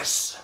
Yes!